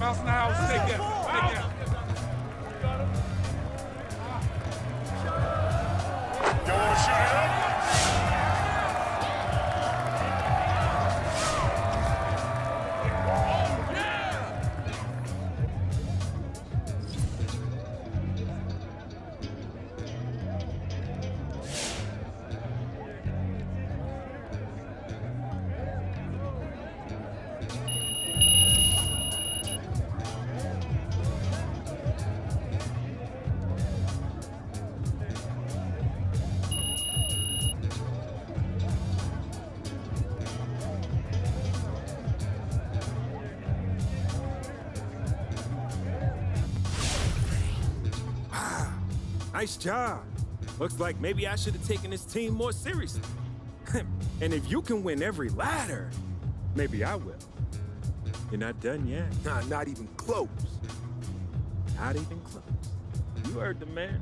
mouse in the house. Take that. Take that. Nice job. Looks like maybe I should have taken this team more seriously. and if you can win every ladder, maybe I will. You're not done yet. Nah, not even close. Not even close. You heard the man.